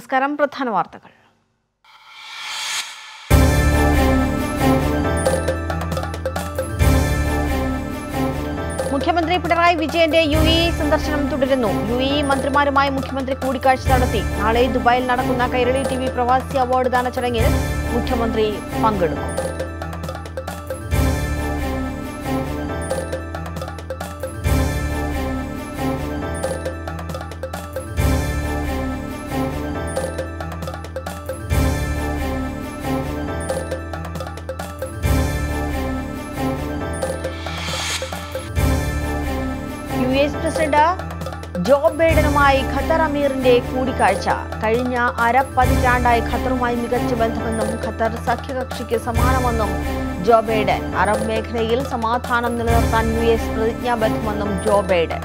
നമസ്കാരം പ്രധാന വാർത്തകൾ. മുഖ്യമന്ത്രി പിണറായി വിജയന്റെ യു ഇ സന്ദർശനം തുടരുന്നു. യു ഇ മന്ത്രിമാരുമായി മുഖ്യമന്ത്രി കൂടിക്കാഴ്ച നടത്തി. നാളെ ദുബായിൽ നടക്കുന്ന കൈരളി ടി വി പ്രവാസി അവാർഡ് ദാന ചടങ്ങിൽ മുഖ്യമന്ത്രി പങ്കെടുക്കും. യു എസ് പ്രസിഡന്റ് ജോ ബൈഡനുമായി ഖത്തർ അമീറിന്റെ കൂടിക്കാഴ്ച. കഴിഞ്ഞ അര പതിറ്റാണ്ടായി ഖത്തറുമായി മികച്ച ബന്ധമെന്നും ഖത്തർ സഖ്യകക്ഷിക്ക് സമാനമെന്നും ജോ ബൈഡൻ. അറബ് മേഖലയിൽ സമാധാനം നിലനിർത്താൻ യു എസ് പ്രതിജ്ഞാബദ്ധമെന്നും ജോ ബൈഡൻ.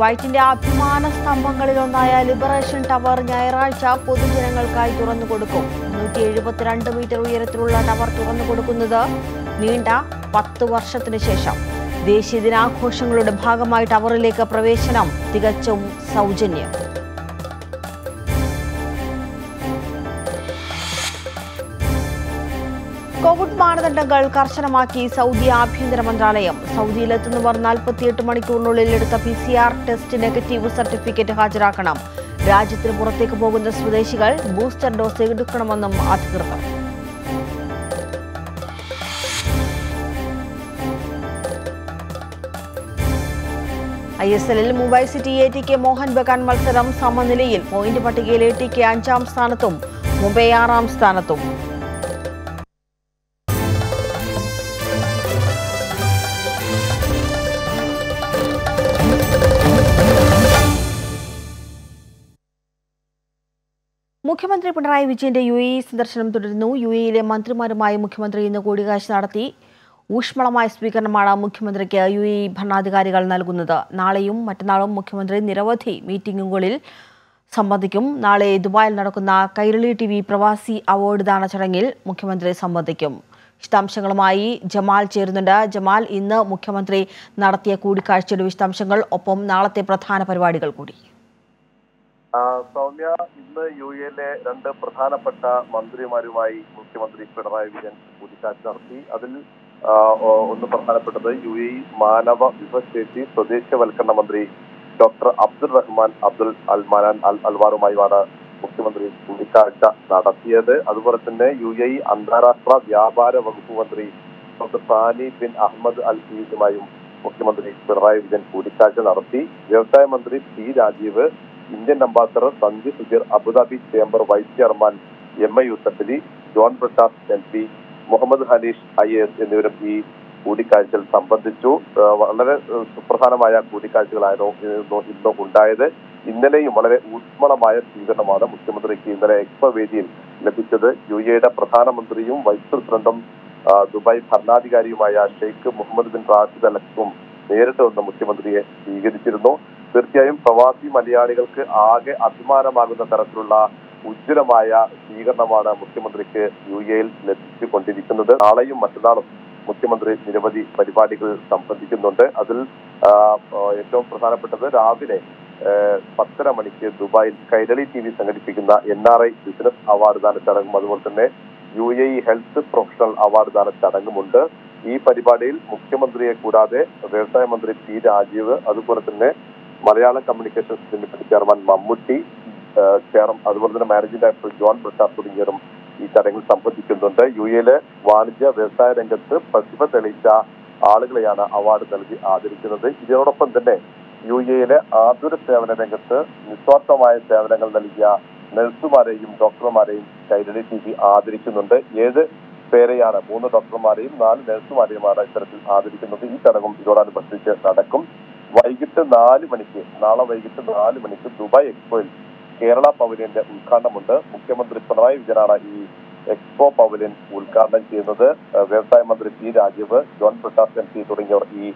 വൈറ്റിന്റെ അഭിമാന സ്തംഭങ്ങളിലൊന്നായ ലിബറേഷൻ ടവർ ഞായറാഴ്ച പൊതുജനങ്ങൾക്കായി തുറന്നു കൊടുക്കും മുന്നൂറ്റി എഴുപത്തിരണ്ട് മീറ്റർ ഉയരത്തിലുള്ള ടവർ തുറന്നു കൊടുക്കുന്നത് നീണ്ട പത്ത് വർഷത്തിനു ശേഷം. ദേശീയ ദിനാഘോഷങ്ങളുടെ ഭാഗമായി ടവറിലേക്ക് പ്രവേശനം തികച്ചും സൗജന്യം. കോവിഡ് മാനദണ്ഡങ്ങൾ കർശനമാക്കി സൗദി ആഭ്യന്തര മന്ത്രാലയം. സൗദിയിലെത്തുന്നവർ നാൽപ്പത്തിയെട്ട് മണിക്കൂറിനുള്ളിൽ എടുത്ത P C R test negative certificate ഹാജരാക്കണം. രാജ്യത്തിന് പുറത്തേക്ക് പോകുന്ന സ്വദേശികൾ ബൂസ്റ്റർ ഡോസ് എടുക്കണമെന്നും അധികൃതർ. ഐ എസ് എല്ലിൽ Mumbai city A T K Mohun Bagan മത്സരം സമനിലയിൽ. പോയിന്റ് പട്ടികയിൽ എ ടി കെ അഞ്ചാം സ്ഥാനത്തും മുംബൈ ആറാം സ്ഥാനത്തും. മുഖ്യമന്ത്രി പിണറായി വിജയന്റെ യു എ സന്ദർശനം തുടരുന്നു. യു എയിലെ മന്ത്രിമാരുമായി മുഖ്യമന്ത്രി ഇന്ന് കൂടിക്കാഴ്ച നടത്തി. ഊഷ്മളമായ സ്വീകരണമാണ് മുഖ്യമന്ത്രിക്ക് യു എ ഭരണാധികാരികൾ നൽകുന്നത്. നാളെയും മറ്റന്നാളും മുഖ്യമന്ത്രി നിരവധി മീറ്റിംഗുകളിൽ സംബന്ധിക്കും. നാളെ ദുബായിൽ നടക്കുന്ന കൈരളി ടി വി പ്രവാസി അവാർഡ് ദാന ചടങ്ങിൽ മുഖ്യമന്ത്രി സംബന്ധിക്കും. വിശദാംശങ്ങളുമായി ജമാൽ ചേരുന്നുണ്ട്. ജമാൽ ഇന്ന് മുഖ്യമന്ത്രി നടത്തിയ കൂടിക്കാഴ്ചയുടെ വിശദാംശങ്ങൾ ഒപ്പം നാളത്തെ പ്രധാന പരിപാടികൾ കൂടി. സൗമ്യ ഇന്ന് യു എയിലെ രണ്ട് പ്രധാനപ്പെട്ട മന്ത്രിമാരുമായി മുഖ്യമന്ത്രി പിണറായി വിജയൻ കൂടിക്കാഴ്ച നടത്തി. അതിൽ ഒന്ന് പ്രധാനപ്പെട്ടത് യു എ മാനവ വിഭശേഷി സ്വദേശവൽക്കരണ മന്ത്രി doctor Abdul Rahman Abdul Al Mannan al അൽവാറുമായുമാണ് മുഖ്യമന്ത്രി കൂടിക്കാഴ്ച നടത്തിയത്. അതുപോലെ തന്നെ യു എ അന്താരാഷ്ട്ര വ്യാപാര വകുപ്പ് മന്ത്രി doctor Thani bin Ahmed Al സീദുമായും മുഖ്യമന്ത്രി പിണറായി വിജയൻ കൂടിക്കാഴ്ച നടത്തി. വ്യവസായ മന്ത്രി P Rajeev Indian ambassador Sanju Sudhir Abu Dhabi chamber vice chairman M A Yusuffali John Prasad M P Muhammad Haneesh I S എന്നിവരും ഈ കൂടിക്കാഴ്ചയിൽ സംബന്ധിച്ചു. വളരെ സുപ്രധാനമായ കൂടിക്കാഴ്ചകളായിരുന്നു ഇന്ന് ഉണ്ടായത്. ഇന്നലെയും വളരെ ഊഷ്മളമായ സ്വീകരണമാണ് മുഖ്യമന്ത്രിക്ക് ഇന്നലെ എക്സ്പോ വേദിയിൽ ലഭിച്ചത്. യു എയുടെ പ്രധാനമന്ത്രിയും വൈസ് പ്രസിഡന്റും ദുബായ് ഭരണാധികാരിയുമായ ഷെയ്ഖ് മുഹമ്മദ് ബിൻ റാഷിദ് അലക്സും നേരിട്ട് വന്ന് മുഖ്യമന്ത്രിയെ സ്വീകരിച്ചിരുന്നു. തീർച്ചയായും പ്രവാസി മലയാളികൾക്ക് ആകെ അഭിമാനമാകുന്ന തരത്തിലുള്ള ഉജ്ജ്വലമായ സ്വീകരണമാണ് മുഖ്യമന്ത്രിക്ക് യു എയിൽ ലഭിച്ചുകൊണ്ടിരിക്കുന്നത്. നാളെയും മറ്റന്നാളും മുഖ്യമന്ത്രി നിരവധി പരിപാടികൾ സംബന്ധിക്കുന്നുണ്ട്. അതിൽ ഏറ്റവും പ്രധാനപ്പെട്ടത് രാവിലെ പത്തര മണിക്ക് ദുബായിൽ കൈരളി ടി വി സംഘടിപ്പിക്കുന്ന N R I business award ദാന ചടങ്ങും അതുപോലെ തന്നെ U A E health professional award ദാന ചടങ്ങുമുണ്ട്. ഈ പരിപാടിയിൽ മുഖ്യമന്ത്രിയെ കൂടാതെ വ്യവസായ മന്ത്രി പി രാജീവ് അതുപോലെ തന്നെ Malayalam communications limited chairman Mammootty chairman അതുപോലെ തന്നെ മാനേജിംഗ് ഡയറക്ടർ ജോൺ പ്രസാദ് തുടങ്ങിയവരും ഈ ചടങ്ങിൽ സംബന്ധിക്കുന്നുണ്ട്. യു എയിലെ വാണിജ്യ വ്യവസായ രംഗത്ത് പ്രതിഭ തെളിയിച്ച ആളുകളെയാണ് അവാർഡ് നൽകി ആദരിക്കുന്നത്. ഇതിനോടൊപ്പം തന്നെ യു എയിലെ ആതുര സേവന രംഗത്ത് നിസ്വാർത്ഥമായ സേവനങ്ങൾ നൽകിയ നഴ്സുമാരെയും ഡോക്ടർമാരെയും കൈരളി ടി വി ആദരിക്കുന്നുണ്ട്. ഏഴ് പേരെയാണ് മൂന്ന് ഡോക്ടർമാരെയും നാല് നഴ്സുമാരെയുമാണ് ഇത്തരത്തിൽ ആദരിക്കുന്നത്. ഈ ചടങ്ങും ഇതോടനുബന്ധിച്ച് നടക്കും. വൈകിട്ട് നാല് മണിക്ക് നാളെ വൈകിട്ട് നാല് മണിക്ക് ദുബായ് എക്സ്പോയിൽ കേരള പവലിയന്റെ ഉദ്ഘാടനമുണ്ട്. മുഖ്യമന്ത്രി പിണറായി വിജയനാണ് ഈ എക്സ്പോ പവലിയൻ ഉദ്ഘാടനം ചെയ്യുന്നത്. വ്യവസായ മന്ത്രി P Rajeev John Prasad M P തുടങ്ങിയവർ ഈ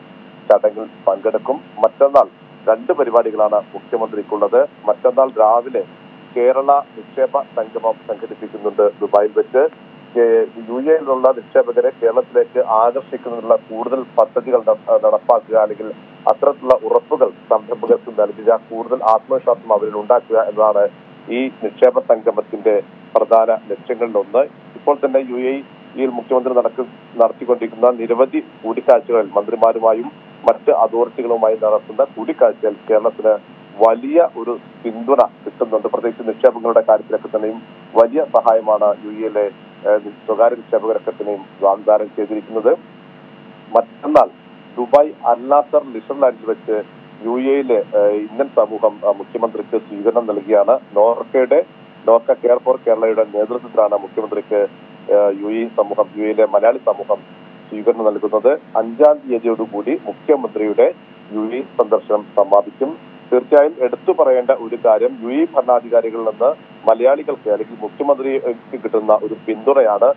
ചടങ്ങിൽ പങ്കെടുക്കും. മറ്റന്നാൾ രണ്ട് പരിപാടികളാണ് മുഖ്യമന്ത്രിക്കുള്ളത്. മറ്റന്നാൾ രാവിലെ കേരള നിക്ഷേപ സംഗമം സംഘടിപ്പിക്കുന്നുണ്ട് ദുബായിൽ വെച്ച്. യു എയിലുള്ള നിക്ഷേപകരെ കേരളത്തിലേക്ക് ആകർഷിക്കുന്നതിനുള്ള കൂടുതൽ പദ്ധതികൾ നടപ്പാക്കുക അല്ലെങ്കിൽ അത്തരത്തിലുള്ള ഉറപ്പുകൾ സംരംഭകർക്ക് നൽകുക കൂടുതൽ ആത്മവിശ്വാസം അവരിൽ ഉണ്ടാക്കുക എന്നതാണ് ഈ നിക്ഷേപ സംഗമത്തിന്റെ പ്രധാന ലക്ഷ്യങ്ങളിലൊന്ന്. ഇപ്പോൾ തന്നെ യു എയിൽ മുഖ്യമന്ത്രി നടക്കും നടത്തിക്കൊണ്ടിരിക്കുന്ന നിരവധി കൂടിക്കാഴ്ചകളിൽ മന്ത്രിമാരുമായും മറ്റ് അതോറിറ്റികളുമായി നടത്തുന്ന കൂടിക്കാഴ്ചയിൽ കേരളത്തിന് വലിയ ഒരു പിന്തുണ കിട്ടുന്നുണ്ട്. പ്രത്യേകിച്ച് നിക്ഷേപങ്ങളുടെ കാര്യത്തിലൊക്കെ തന്നെയും വലിയ സഹായമാണ് യു എയിലെ സ്വകാര്യ നിക്ഷേപകരൊക്കെ തന്നെയും വാഗ്ദാനം ചെയ്തിരിക്കുന്നത്. മറ്റന്നാൾ ദുബായ് അൽനാസർ ലിഷർലാൻഡിൽ വെച്ച് യു എയിലെ ഇന്ത്യൻ സമൂഹം മുഖ്യമന്ത്രിക്ക് സ്വീകരണം നൽകിയാണ്. നോർക്കയുടെ നോർക്ക കെയർ ഫോർ കേരളയുടെ നേതൃത്വത്തിലാണ് മുഖ്യമന്ത്രിക്ക് യു എ സമൂഹം യു എയിലെ മലയാളി സമൂഹം സ്വീകരണം നൽകുന്നത്. അഞ്ചാം തീയതിയോടുകൂടി മുഖ്യമന്ത്രിയുടെ യു എ സന്ദർശനം സമാപിക്കും. തീർച്ചയായും എടുത്തു പറയേണ്ട ഒരു കാര്യം യു ഇ ഭരണാധികാരികളിൽ നിന്ന് മലയാളികൾക്ക് അല്ലെങ്കിൽ മുഖ്യമന്ത്രിക്ക് കിട്ടുന്ന ഒരു പിന്തുണയാണ്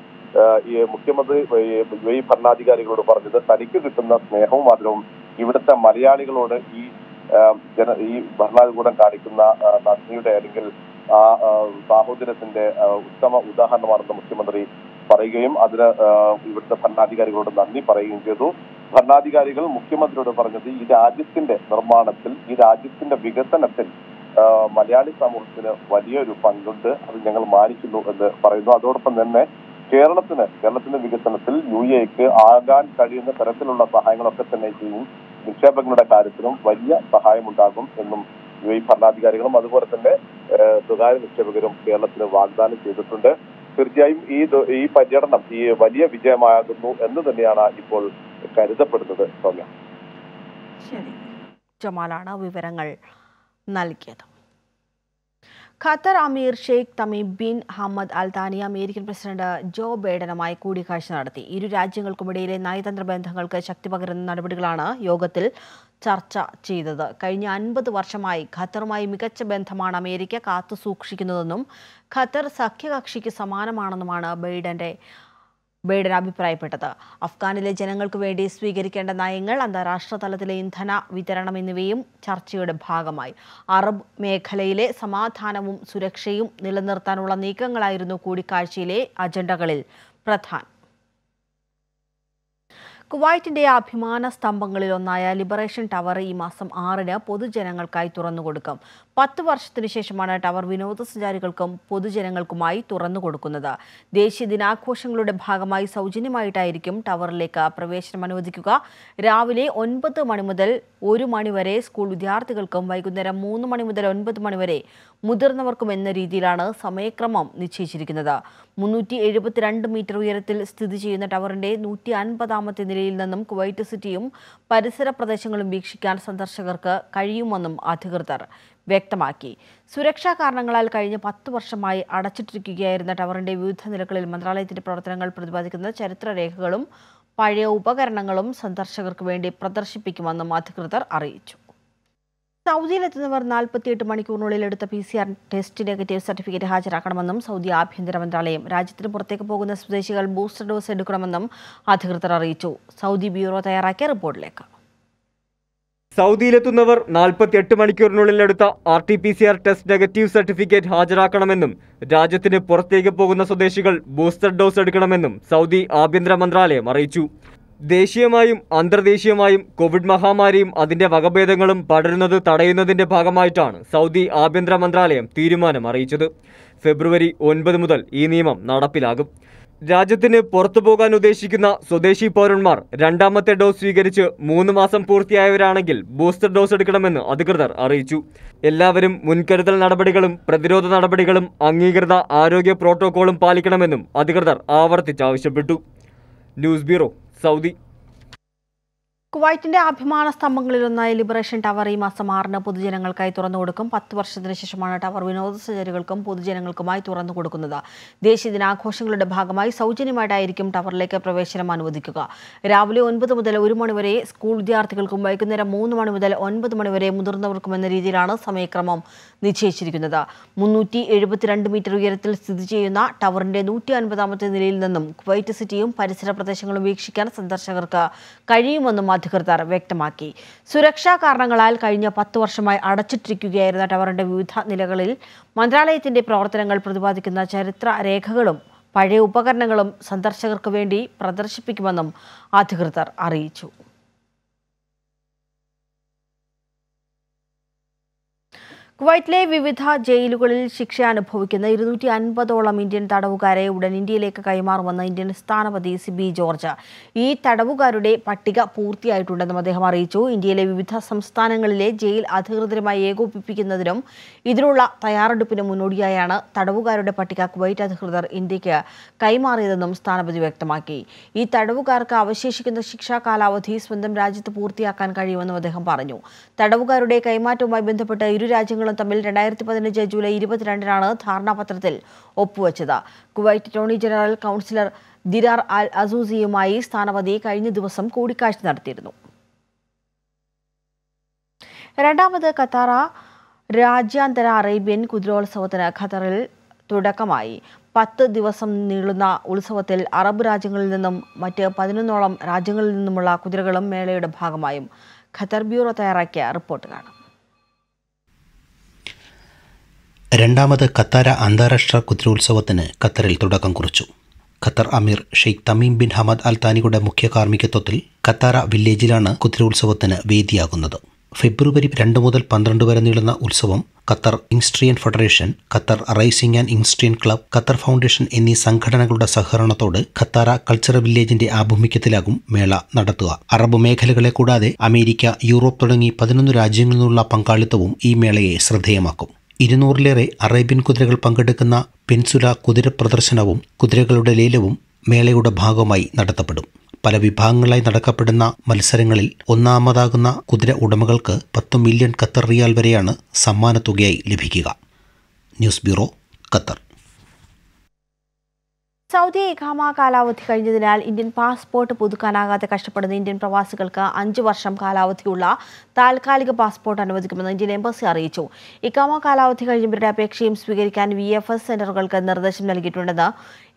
ഈ മുഖ്യമന്ത്രി യു എ ഭരണാധികാരികളോട് പറഞ്ഞത് തനിക്ക് കിട്ടുന്ന സ്നേഹവും ആദരവും ഇവിടുത്തെ മലയാളികളോട് ഈ ജന ഈ ഭരണകൂടം കാണിക്കുന്ന നന്ദിയുടെ അല്ലെങ്കിൽ ആ സാഹോദര്യത്തിന്റെ ഉത്തമ ഉദാഹരണമാണെന്ന് മുഖ്യമന്ത്രി പറയുകയും അതിന് ഇവിടുത്തെ ഭരണാധികാരികളോട് നന്ദി പറയുകയും ചെയ്തു. ഭരണാധികാരികൾ മുഖ്യമന്ത്രിയോട് പറഞ്ഞത് ഈ രാജ്യത്തിന്റെ നിർമ്മാണത്തിൽ ഈ രാജ്യത്തിന്റെ വികസനത്തിൽ മലയാളി സമൂഹത്തിന് വലിയൊരു പങ്കുണ്ട്. അത് ഞങ്ങൾ മാനിക്കുന്നു എന്ന് പറയുന്നു. അതോടൊപ്പം തന്നെ കേരളത്തിന് കേരളത്തിന്റെ വികസനത്തിൽ യു എക്ക് ആകാൻ കഴിയുന്ന തരത്തിലുള്ള സഹായങ്ങളൊക്കെ തന്നെ ചെയ്യും. നിക്ഷേപങ്ങളുടെ കാര്യത്തിലും വലിയ സഹായമുണ്ടാകും എന്നും യു എ ഭരണാധികാരികളും അതുപോലെ തന്നെ സ്വകാര്യ നിക്ഷേപകരും കേരളത്തിന് വാഗ്ദാനം ചെയ്തിട്ടുണ്ട്. തീർച്ചയായും ഈ ഈ പര്യടനം ഈ വലിയ വിജയമാകുന്നു എന്ന് തന്നെയാണ് ഇപ്പോൾ കരുതപ്പെടുന്നത് ശരി. ജമാലാണ് വിവരങ്ങൾ നൽകിയത്. Qatar emir Sheikh Tamim bin Hamad Al Thani American president Joe ബൈഡനുമായി കൂടിക്കാഴ്ച നടത്തി. ഇരു രാജ്യങ്ങൾക്കുമിടയിലെ നയതന്ത്ര ബന്ധങ്ങൾക്ക് ശക്തി പകരുന്ന നടപടികളാണ് യോഗത്തിൽ ചർച്ച ചെയ്തത്. കഴിഞ്ഞ അൻപത് വർഷമായി ഖത്തറുമായി മികച്ച ബന്ധമാണ് അമേരിക്ക കാത്തുസൂക്ഷിക്കുന്നതെന്നും ഖത്തർ സഖ്യകക്ഷിക്ക് സമാനമാണെന്നുമാണ് ബൈഡന്റെ ബൈഡൻ അഭിപ്രായപ്പെട്ടത് അഫ്ഗാനിലെ ജനങ്ങൾക്ക് വേണ്ടി സ്വീകരിക്കേണ്ട നയങ്ങൾ അന്താരാഷ്ട്ര തലത്തിലെ ഇന്ധന വിതരണം എന്നിവയും ചർച്ചയുടെ ഭാഗമായി. അറബ് മേഖലയിലെ സമാധാനവും സുരക്ഷയും നിലനിർത്താനുള്ള നീക്കങ്ങളായിരുന്നു കൂടിക്കാഴ്ചയിലെ അജണ്ടകളിൽ. പ്രധാനം കുവൈറ്റിന്റെ അഭിമാന സ്തംഭങ്ങളിലൊന്നായ ലിബറേഷൻ ടവർ ഈ മാസം ആറിന് പൊതുജനങ്ങൾക്കായി തുറന്നുകൊടുക്കും. പത്ത് വർഷത്തിനു ശേഷമാണ് ടവർ വിനോദസഞ്ചാരികൾക്കും പൊതുജനങ്ങൾക്കുമായി തുറന്നുകൊടുക്കുന്നത്. ദേശീയ ദിനാഘോഷങ്ങളുടെ ഭാഗമായി സൗജന്യമായിട്ടായിരിക്കും ടവറിലേക്ക് പ്രവേശനം അനുവദിക്കുക. രാവിലെ ഒൻപത് മണി മുതൽ ഒരു മണിവരെ സ്കൂൾ വിദ്യാർത്ഥികൾക്കും വൈകുന്നേരം മൂന്ന് മണി മുതൽ ഒൻപത് മണിവരെ മുതിർന്നവർക്കും എന്ന രീതിയിലാണ് സമയക്രമം നിശ്ചയിച്ചിരിക്കുന്നത്. മുന്നൂറ്റി എഴുപത്തിരണ്ട് മീറ്റർ ഉയരത്തിൽ സ്ഥിതി ചെയ്യുന്ന ടവറിന്റെ നൂറ്റി അൻപതാമത്തെ നിലയിൽ നിന്നും കുവൈറ്റ് സിറ്റിയും പരിസര പ്രദേശങ്ങളും വീക്ഷിക്കാൻ സന്ദർശകർക്ക് കഴിയുമെന്നും അധികൃതർ വ്യക്തമാക്കി. സുരക്ഷാ കാരണങ്ങളാൽ കഴിഞ്ഞ പത്ത് വർഷമായി അടച്ചിട്ടിരിക്കുകയായിരുന്ന ടവറിന്റെ വിവിധ നിലകളിൽ മന്ത്രാലയത്തിന്റെ പ്രവർത്തനങ്ങൾ പ്രതിപാദിക്കുന്ന ചരിത്രരേഖകളും പഴയ ഉപകരണങ്ങളും സന്ദർശകർക്ക് വേണ്ടി പ്രദർശിപ്പിക്കുമെന്നും അധികൃതർ അറിയിച്ചു. സൗദിയിലെത്തുന്നവർ നാൽപ്പത്തിയെട്ട് മണിക്കൂറിനുള്ളിൽ എടുത്ത P C R test negative certificate ഹാജരാക്കണമെന്നും Saudi ആഭ്യന്തര മന്ത്രാലയം രാജ്യത്തിന് പുറത്തേക്ക് പോകുന്ന സ്വദേശികൾ ബൂസ്റ്റർ ഡോസ് എടുക്കണമെന്നും അധികൃതർ അറിയിച്ചു. സൗദി ബ്യൂറോ തയ്യാറാക്കിയ റിപ്പോർട്ടിലേക്ക്. സൗദിയിലെത്തുന്നവർ നാൽപ്പത്തിയെട്ട് മണിക്കൂറിനുള്ളിൽ എടുത്ത R T P C R test negative certificate ഹാജരാക്കണമെന്നും രാജ്യത്തിന് പുറത്തേക്ക് പോകുന്ന സ്വദേശികൾ ബൂസ്റ്റർ ഡോസ് എടുക്കണമെന്നും സൗദി ആഭ്യന്തര മന്ത്രാലയം അറിയിച്ചു. ദേശീയമായും അന്തർദേശീയമായും കോവിഡ് മഹാമാരിയും അതിന്റെ വകഭേദങ്ങളും പടരുന്നത് തടയുന്നതിന്റെ ഭാഗമായിട്ടാണ് സൗദി ആഭ്യന്തര മന്ത്രാലയം തീരുമാനം അറിയിച്ചത്. ഫെബ്രുവരി ഒൻപത് മുതൽ ഈ നിയമം നടപ്പിലാകും. രാജ്യത്തിന് പുറത്തു പോകാൻ ഉദ്ദേശിക്കുന്ന സ്വദേശി പൗരന്മാർ രണ്ടാമത്തെ ഡോസ് സ്വീകരിച്ച് മൂന്ന് മാസം പൂർത്തിയായവരാണെങ്കിൽ ബൂസ്റ്റർ ഡോസ് എടുക്കണമെന്ന് അധികൃതർ അറിയിച്ചു. എല്ലാവരും മുൻകരുതൽ നടപടികളും പ്രതിരോധ നടപടികളും അംഗീകൃത ആരോഗ്യ പ്രോട്ടോക്കോളും പാലിക്കണമെന്നും അധികൃതർ ആവർത്തിച്ചാവശ്യപ്പെട്ടു ന്യൂസ് ബ്യൂറോ സൗദി കുവൈറ്റിന്റെ അഭിമാന സ്തംഭങ്ങളിലൊന്നായ ലിബറേഷൻ ടവർ ഈ മാസം ആറിന് പൊതുജനങ്ങൾക്കായി തുറന്നു കൊടുക്കും. പത്ത് വർഷത്തിന് ശേഷമാണ് ടവർ വിനോദസഞ്ചാരികൾക്കും പൊതുജനങ്ങൾക്കുമായി തുറന്നു കൊടുക്കുന്നത്. ദേശീയ ദിനാഘോഷങ്ങളുടെ ഭാഗമായി സൗജന്യമായിട്ടായിരിക്കും ടവറിലേക്ക് പ്രവേശനം അനുവദിക്കുക. രാവിലെ ഒൻപത് മുതൽ ഒരു മണിവരെ സ്കൂൾ വിദ്യാർത്ഥികൾക്കും വൈകുന്നേരം മൂന്ന് മണി മുതൽ ഒൻപത് മണിവരെ മുതിർന്നവർക്കും എന്ന രീതിയിലാണ് സമയക്രമം നിശ്ചയിച്ചിരിക്കുന്നത്. മുന്നൂറ്റി എഴുപത്തിരണ്ട് മീറ്റർ ഉയരത്തിൽ സ്ഥിതി ചെയ്യുന്ന ടവറിന്റെ നൂറ്റി അൻപതാമത്തെ നിലയിൽ നിന്നും കുവൈറ്റ് സിറ്റിയും പരിസര പ്രദേശങ്ങളും വീക്ഷിക്കാൻ സന്ദർശകർക്ക് കഴിയുമെന്നും അധികൃതർ വ്യക്തമാക്കി. സുരക്ഷാ കാരണങ്ങളാൽ കഴിഞ്ഞ പത്ത് വർഷമായി അടച്ചിട്ടിരിക്കുകയായിരുന്ന ടവറിന്റെ വിവിധ നിലകളിൽ മന്ത്രാലയത്തിന്റെ പ്രവർത്തനങ്ങൾ പ്രതിപാദിക്കുന്ന ചരിത്ര രേഖകളും പഴയ ഉപകരണങ്ങളും സന്ദർശകർക്ക് വേണ്ടി പ്രദർശിപ്പിക്കുമെന്നും അധികൃതർ അറിയിച്ചു. കുവൈറ്റിലെ വിവിധ ജയിലുകളിൽ ശിക്ഷ അനുഭവിക്കുന്ന ഇരുന്നൂറ്റി അൻപതോളം ഇന്ത്യൻ തടവുകാരെ ഉടൻ ഇന്ത്യയിലേക്ക് കൈമാറുമെന്ന് ഇന്ത്യൻ സ്ഥാനപതി സിബി ജോർജ്. ഈ തടവുകാരുടെ പട്ടിക പൂർത്തിയായിട്ടുണ്ടെന്നും അദ്ദേഹം അറിയിച്ചു. ഇന്ത്യയിലെ വിവിധ സംസ്ഥാനങ്ങളിലെ ജയിൽ അധികൃതരുമായി ഏകോപിപ്പിക്കുന്നതിനും ഇതിനുള്ള തയ്യാറെടുപ്പിന് മുന്നോടിയായാണ് തടവുകാരുടെ പട്ടിക കുവൈറ്റ് അധികൃതർ ഇന്ത്യയ്ക്ക് കൈമാറിയതെന്നും സ്ഥാനപതി വ്യക്തമാക്കി. ഈ തടവുകാർക്ക് അവശേഷിക്കുന്ന ശിക്ഷാ കാലാവധി സ്വന്തം രാജ്യത്ത് പൂർത്തിയാക്കാൻ കഴിയുമെന്നും അദ്ദേഹം പറഞ്ഞു. തടവുകാരുടെ കൈമാറ്റവുമായി ബന്ധപ്പെട്ട് ഇരു രാജ്യങ്ങളും തമ്മിൽ രണ്ടായിരത്തി പതിനഞ്ച് ജൂലൈ ഇരുപത്തിരണ്ടിനാണ് ധാരണാപത്രത്തിൽ ഒപ്പുവച്ചത്. Kuwait attorney general counsellor Dirar Al അസൂസിയുമായി സ്ഥാനപതി കഴിഞ്ഞ ദിവസം കൂടിക്കാഴ്ച നടത്തിയിരുന്നു. രണ്ടാമത് ഖത്താറ രാജ്യാന്തര അറേബ്യൻ കുതിരോത്സവത്തിന് ഖത്തറിൽ തുടക്കമായി. പത്ത് ദിവസം നീളുന്ന ഉത്സവത്തിൽ അറബ് രാജ്യങ്ങളിൽ നിന്നും മറ്റ് പതിനൊന്നോളം രാജ്യങ്ങളിൽ നിന്നുമുള്ള കുതിരകളും മേളയുടെ ഭാഗമായും ഖത്തർ ബ്യൂറോ തയ്യാറാക്കിയ റിപ്പോർട്ട് കാണാം. രണ്ടാമത് ഖത്താര അന്താരാഷ്ട്ര കുതിരോത്സവത്തിന് ഖത്തറിൽ തുടക്കം കുറിച്ചു. Qatar Emir Sheikh Tamim bin Hamad Al താനിയുടെ മുഖ്യ കാർമ്മികത്വത്തിൽ ഖത്താര വില്ലേജിലാണ് കുതിരോത്സവത്തിന് വേദിയാകുന്നത്. ഫെബ്രുവരി രണ്ട് മുതൽ പന്ത്രണ്ട് വരെ നീളുന്ന ഉത്സവം Qatar equestrian federation Qatar racing and equestrian club Qatar foundation എന്നീ സംഘടനകളുടെ സഹകരണത്തോട് ഖത്താര കൾച്ചറൽ വില്ലേജിന്റെ ആഭിമുഖ്യത്തിലാകും മേള നടത്തുക. അറബ് മേഖലകളെ കൂടാതെ അമേരിക്ക യൂറോപ്പ് തുടങ്ങി പതിനൊന്ന് രാജ്യങ്ങളിൽ നിന്നുള്ള പങ്കാളിത്തവും ഈ മേളയെ ശ്രദ്ധേയമാക്കും. ഇരുന്നൂറിലേറെ അറേബ്യൻ കുതിരകൾ പങ്കെടുക്കുന്ന പെൻസുല കുതിര പ്രദർശനവും കുതിരകളുടെ ലേലവും മേളയുടെ ഭാഗമായി നടത്തപ്പെടും. പല വിഭാഗങ്ങളായി നടക്കപ്പെടുന്ന മത്സരങ്ങളിൽ ഒന്നാമതാകുന്ന കുതിര ഉടമകൾക്ക് പത്ത് മില്യൺ ഖത്തർ റിയാൽ വരെയാണ് സമ്മാനത്തുകയായി ലഭിക്കുക. News bureau Qatar. സൗദി ഇഖാമ കാലാവധി കഴിഞ്ഞതിനാൽ ഇന്ത്യൻ പാസ്പോർട്ട് പുതുക്കാനാകാതെ കഷ്ടപ്പെടുന്ന ഇന്ത്യൻ പ്രവാസികൾക്ക് അഞ്ച് വർഷം കാലാവധിയുള്ള താൽക്കാലിക പാസ്പോർട്ട് അനുവദിക്കുമെന്ന് ഇന്ത്യൻ എംബസി അറിയിച്ചു. ഇഖാമ കാലാവധി കഴിഞ്ഞവരുടെ അപേക്ഷയും സ്വീകരിക്കാൻ വി എഫ് എസ് സെന്ററുകൾക്ക് നിർദ്ദേശം നൽകിയിട്ടുണ്ടെന്ന്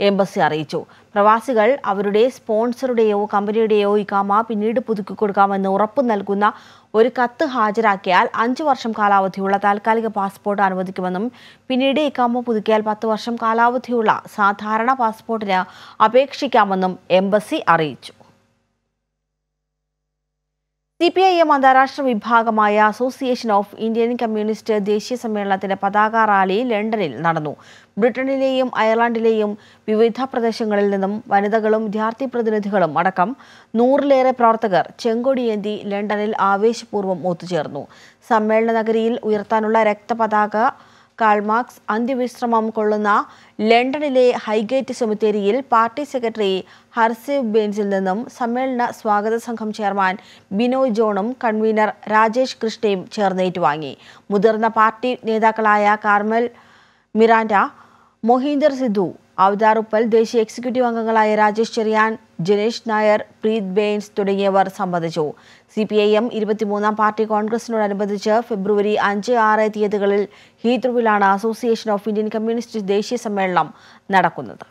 എംബസി അറിയിച്ചു. പ്രവാസികൾ അവരുടെ സ്പോൺസറുടെയോ കമ്പനിയുടെയോ ഇക്കാമ പിന്നീട് പുതുക്കി കൊടുക്കാമെന്ന് ഉറപ്പ് നൽകുന്ന ഒരു കത്ത് ഹാജരാക്കിയാൽ അഞ്ചു വർഷം കാലാവധിയുള്ള താൽക്കാലിക പാസ്പോർട്ട് അനുവദിക്കുമെന്നും പിന്നീട് ഇക്കാമ പുതുക്കിയാൽ പത്ത് വർഷം കാലാവധിയുള്ള സാധാരണ പാസ്പോർട്ടിന് അപേക്ഷിക്കാമെന്നും എംബസി അറിയിച്ചു. സി പി ഐ എം അന്താരാഷ്ട്ര വിഭാഗമായ അസോസിയേഷൻ ഓഫ് ഇന്ത്യൻ കമ്മ്യൂണിസ്റ്റ് ദേശീയ സമ്മേളനത്തിന്റെ പതാക റാലി ലണ്ടനിൽ നടന്നു. ബ്രിട്ടനിലെയും അയർലൻഡിലെയും വിവിധ പ്രദേശങ്ങളിൽ നിന്നും വനിതകളും വിദ്യാർത്ഥി പ്രതിനിധികളും അടക്കം നൂറിലേറെ പ്രവർത്തകർ ചെങ്കൊടിയേന്തി ലണ്ടനിൽ ആവേശപൂർവം ഒത്തുചേർന്നു. സമ്മേളന നഗരിയിൽ ഉയർത്താനുള്ള രക്തപതാക കാൾമാർക്സ് അന്ത്യവിശ്രമം കൊള്ളുന്ന ലണ്ടനിലെ ഹൈഗേറ്റ് സെമിത്തേരിയിൽ പാർട്ടി സെക്രട്ടറി ഹർസീവ് ബെയിൻസിൽ നിന്നും സമ്മേളന സ്വാഗത സംഘം ചെയർമാൻ ബിനോയ് ജോണും കൺവീനർ രാജേഷ് കൃഷ്ണയും ചേർന്ന് ഏറ്റുവാങ്ങി. മുതിർന്ന പാർട്ടി നേതാക്കളായ കാർമൽ മിറാൻഡ മൊഹീന്ദർ സിദ്ധു അവതാർ ഉപ്പൽ ദേശീയ എക്സിക്യൂട്ടീവ് അംഗങ്ങളായ രാജേഷ് ചെറിയാൻ ജനേഷ് നായർ പ്രീത് ബെയിൻസ് തുടങ്ങിയവർ സംബന്ധിച്ചു. സി പി ഐ എം ഇരുപത്തിമൂന്നാം പാർട്ടി കോൺഗ്രസിനോടനുബന്ധിച്ച് ഫെബ്രുവരി അഞ്ച് ആറ് തീയതികളിൽ ഹീത്രൂവിലാണ് അസോസിയേഷൻ ഓഫ് ഇന്ത്യൻ കമ്മ്യൂണിസ്റ്റ് ദേശീയ സമ്മേളനം നടക്കുന്നത്.